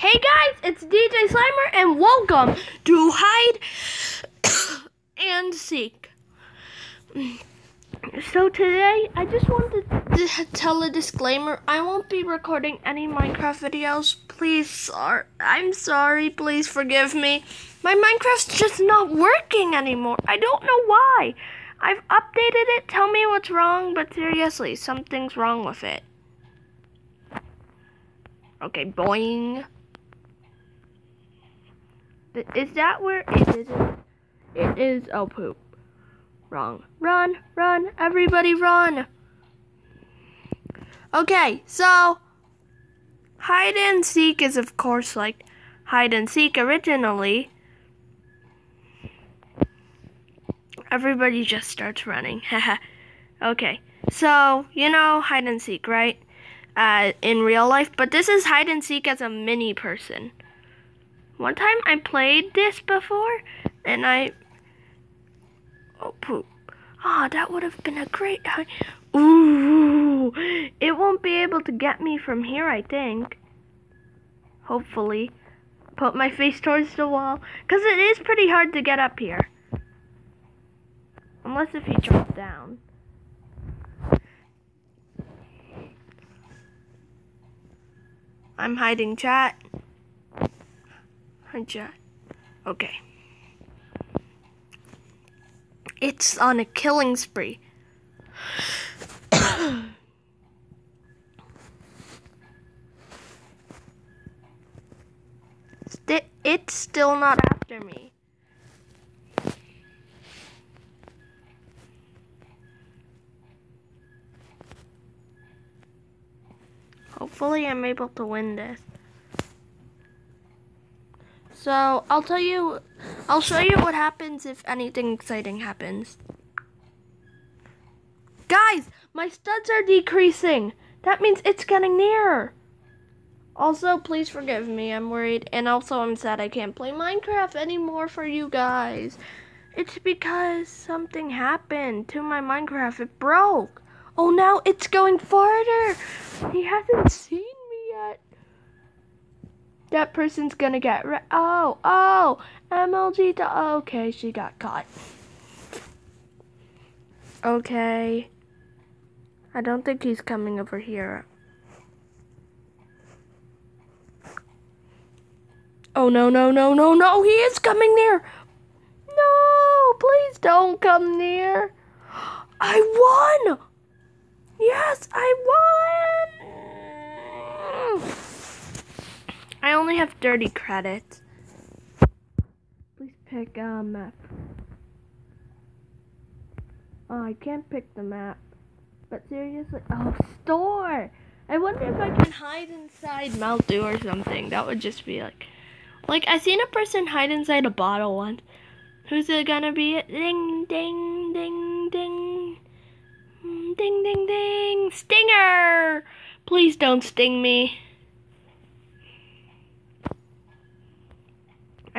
Hey guys, it's DJ Slimer and welcome to Hide and Seek. So today, I just wanted to tell a disclaimer. I won't be recording any Minecraft videos. Please, sorry. I'm sorry. Please forgive me. My Minecraft's just not working anymore. I don't know why. I've updated it. Tell me what's wrong, but seriously, something's wrong with it. Okay, boing. Is that where it is? It is. Oh, poop. Wrong. Run, run, everybody run. Okay, so hide and seek is, of course, like hide and seek originally. Everybody just starts running. okay, so you know hide and seek, right? Uh, in real life, but this is hide and seek as a mini person. One time I played this before, and I. Oh, poop. Ah, oh, that would have been a great. Ooh, it won't be able to get me from here, I think. Hopefully. Put my face towards the wall. Because it is pretty hard to get up here. Unless if he drops down. I'm hiding chat. Okay. It's on a killing spree. it's still not after me. Hopefully I'm able to win this. So I'll tell you, I'll show you what happens if anything exciting happens. Guys, my studs are decreasing. That means it's getting nearer. Also, please forgive me, I'm worried. And also, I'm sad I can't play Minecraft anymore for you guys. It's because something happened to my Minecraft. It broke. Oh, now it's going farther. He hasn't seen that person's gonna get re- oh oh MLG to okay she got caught. Okay. I don't think he's coming over here. Oh no no no no no he is coming near. No please don't come near. I won. Yes I won I only have 30 credits. Please pick a map. Oh, I can't pick the map. But seriously, oh, store! I wonder if I can hide inside Dew or something. That would just be like, like I seen a person hide inside a bottle once. Who's it gonna be? Ding, ding, ding, ding. Mm, ding, ding, ding. Stinger! Please don't sting me.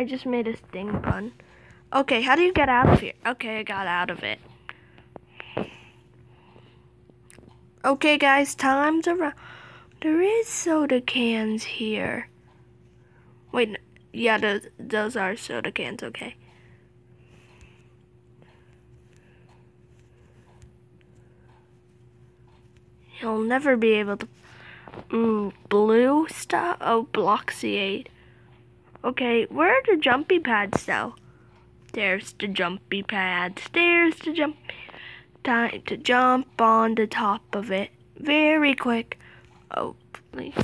I just made a sting pun. Okay, how do you get out of here? Okay, I got out of it. Okay, guys, time's around. There is soda cans here. Wait, yeah, those, those are soda cans, okay. He'll never be able to... Mm, blue stuff? Oh, Bloxiade. Okay, where are the jumpy pads though? There's the jumpy pads. There's the jump. Time to jump on the top of it. Very quick. Oh, please.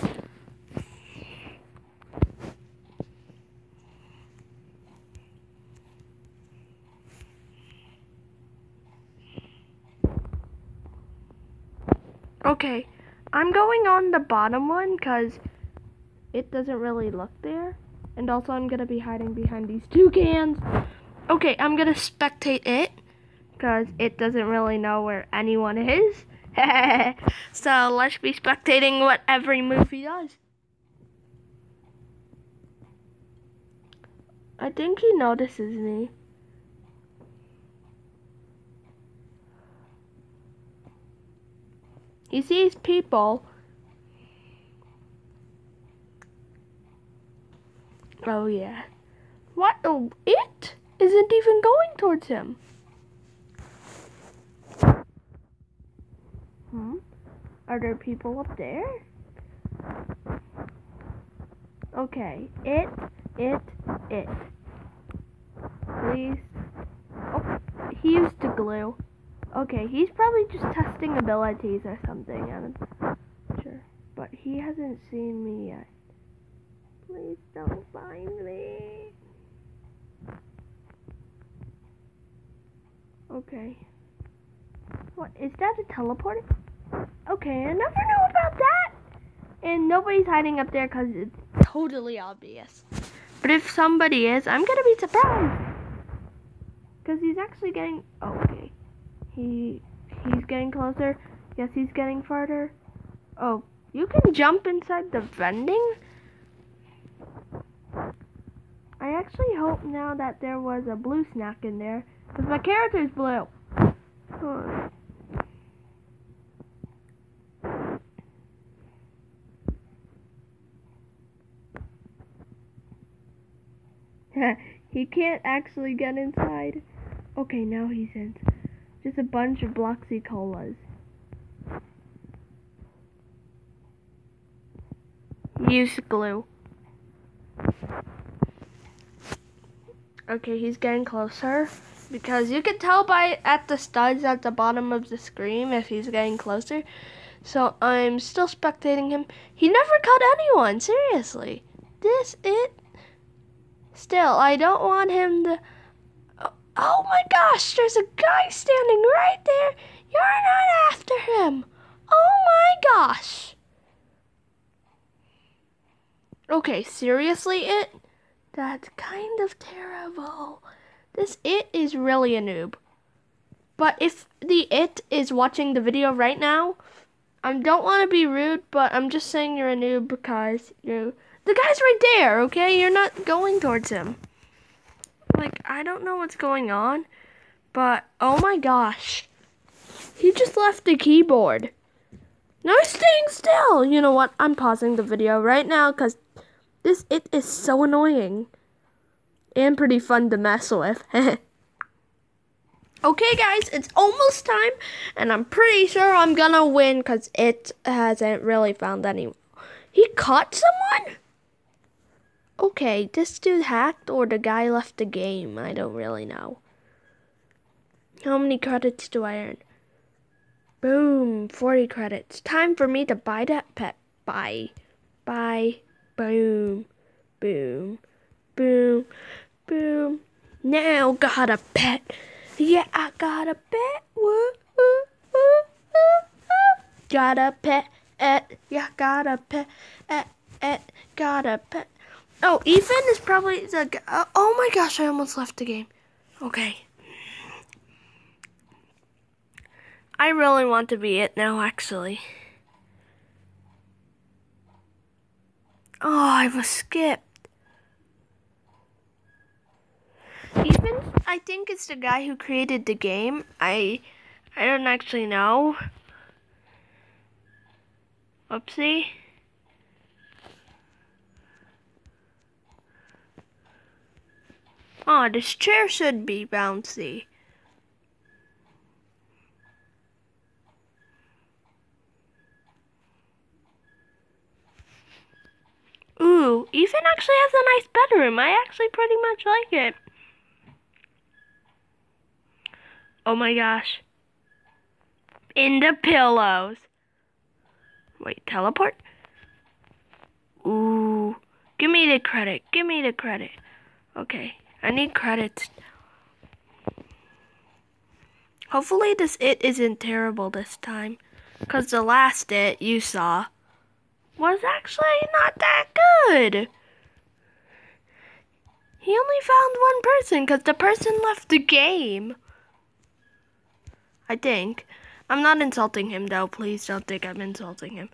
Okay, I'm going on the bottom one because it doesn't really look there. And also I'm going to be hiding behind these two cans. Okay, I'm going to spectate it. Because it doesn't really know where anyone is. so let's be spectating what every movie does. I think he notices me. He sees people Oh, yeah. What? Oh, it isn't even going towards him. Hmm? Are there people up there? Okay. It, it, it. Please. Oh, he used to glue. Okay, he's probably just testing abilities or something. I'm sure. But he hasn't seen me yet. Please don't find me. Okay. What, is that a teleporter? Okay, I never knew about that. And nobody's hiding up there because it's totally obvious. But if somebody is, I'm going to be surprised. Because he's actually getting... Oh, okay. He he's getting closer. Yes, he's getting farther. Oh, you can jump inside the vending? I actually hope now that there was a blue snack in there. Because my character's blue. he can't actually get inside. Okay, now he's in. Just a bunch of Bloxy Colas. Use glue. Okay, he's getting closer. Because you can tell by at the studs at the bottom of the screen if he's getting closer. So I'm still spectating him. He never caught anyone, seriously. This it still I don't want him to Oh, oh my gosh, there's a guy standing right there. You're not after him. Oh my gosh. Okay, seriously, it? That's kind of terrible. This it is really a noob. But if the it is watching the video right now, I don't want to be rude, but I'm just saying you're a noob because you the guy's right there, okay? You're not going towards him. Like, I don't know what's going on, but oh my gosh. He just left the keyboard. No he's staying still. You know what? I'm pausing the video right now because this it is so annoying. And pretty fun to mess with. okay guys, it's almost time and I'm pretty sure I'm gonna win because it hasn't really found any. He caught someone? Okay, this dude hacked or the guy left the game. I don't really know. How many credits do I earn? Boom, 40 credits. Time for me to buy that pet. Buy. Buy. Boom. Boom. Boom. Boom. Now got a pet. Yeah, I got a pet. Woo, woo, woo, got a pet. Et. Yeah, got a pet. Et, et, got a pet. Oh, Ethan is probably the. Uh, oh my gosh! I almost left the game. Okay. I really want to be it now, actually. Oh, I was skipped. Even I think it's the guy who created the game. I, I don't actually know. Oopsie. Oh, this chair should be bouncy. Ooh, Ethan actually has a nice bedroom. I actually pretty much like it. Oh my gosh. In the pillows. Wait, teleport? Ooh. Give me the credit. Give me the credit. Okay. I need credits. Hopefully this it isn't terrible this time. Because the last it you saw was actually not that good. He only found one person because the person left the game. I think. I'm not insulting him though. Please don't think I'm insulting him.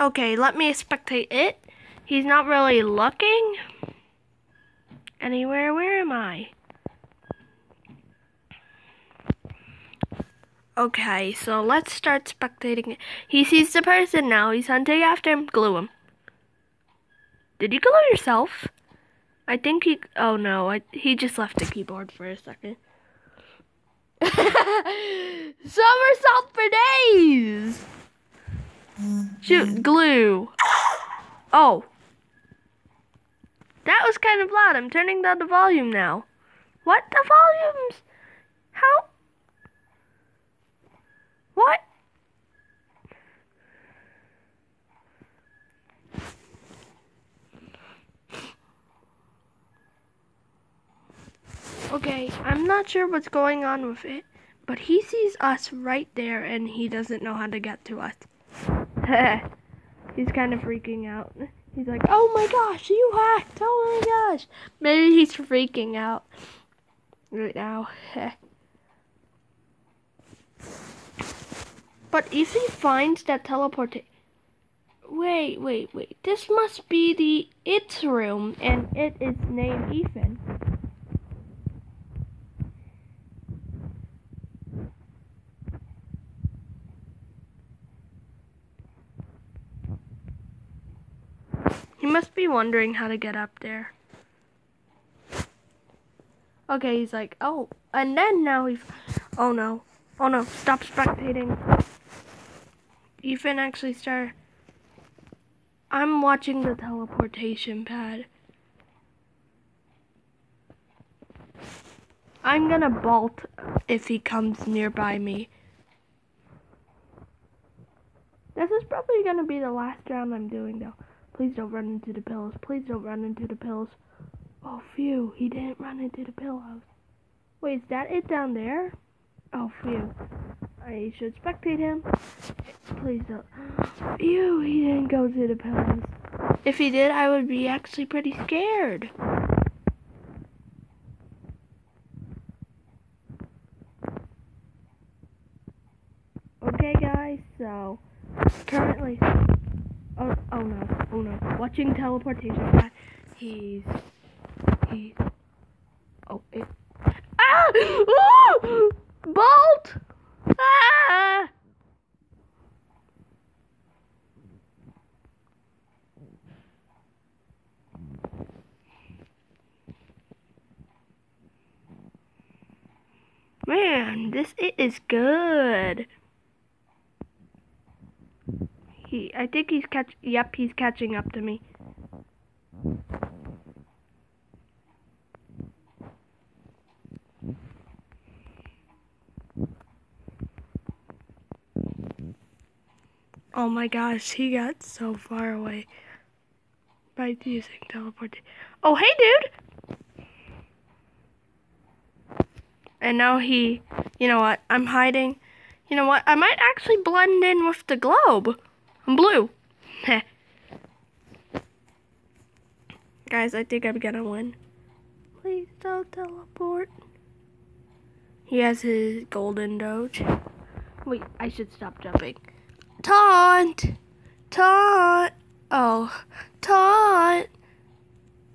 Okay, let me spectate it. He's not really looking anywhere. Where am I? Okay, so let's start spectating. He sees the person now. He's hunting after him. Glue him. Did you glue yourself? I think he. Oh no, I, he just left the keyboard for a second. Somersault for days! Shoot, glue. Oh. That was kind of loud. I'm turning down the volume now. What? The volumes? How? What? Okay, I'm not sure what's going on with it, but he sees us right there and he doesn't know how to get to us. he's kind of freaking out. He's like, oh my gosh, you hacked! Oh my gosh! Maybe he's freaking out right now. but if he finds that teleportation. Wait, wait, wait. This must be the It's room, and it is named Ethan. He must be wondering how to get up there. Okay, he's like, oh, and then now he's, oh no, oh no, stop spectating. Ethan actually start. I'm watching the teleportation pad. I'm gonna bolt if he comes nearby me. This is probably gonna be the last round I'm doing though. Please don't run into the pillows. Please don't run into the pillows. Oh, phew. He didn't run into the pillows. Wait, is that it down there? Oh, phew. I should spectate him. Please don't. Phew, he didn't go to the pillows. If he did, I would be actually pretty scared. Okay, guys, so currently Oh, oh no, oh no. Watching teleportation. He's, he's, oh, it, ah! Ooh! Bolt! Ah! Man, this it is good. He, I think he's catch. Yep, he's catching up to me. Oh my gosh, he got so far away by using teleportation. Oh, hey, dude! And now he, you know what, I'm hiding. You know what, I might actually blend in with the globe. I'm blue. Guys, I think I'm gonna win. Please don't teleport. He has his golden doge. Wait, I should stop jumping. Taunt! Taunt! Oh, taunt!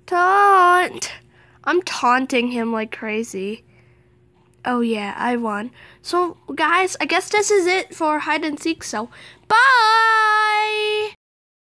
Taunt! I'm taunting him like crazy. Oh yeah, I won. So guys, I guess this is it for hide and seek. So bye.